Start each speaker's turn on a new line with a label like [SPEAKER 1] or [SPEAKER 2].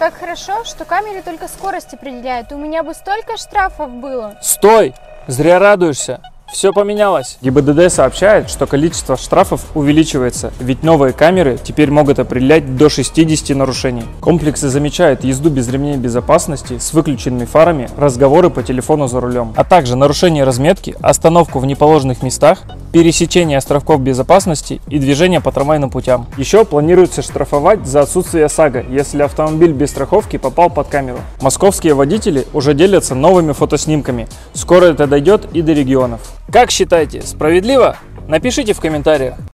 [SPEAKER 1] Как хорошо, что камеры только скорость определяют. У меня бы столько штрафов было.
[SPEAKER 2] Стой! Зря радуешься. Все поменялось. ГИБДД сообщает, что количество штрафов увеличивается, ведь новые камеры теперь могут определять до 60 нарушений. Комплексы замечают езду без ремней безопасности с выключенными фарами, разговоры по телефону за рулем, а также нарушение разметки, остановку в неположенных местах, пересечение островков безопасности и движение по трамвайным путям. Еще планируется штрафовать за отсутствие САГА, если автомобиль без страховки попал под камеру. Московские водители уже делятся новыми фотоснимками. Скоро это дойдет и до регионов. Как считаете, справедливо? Напишите в комментариях.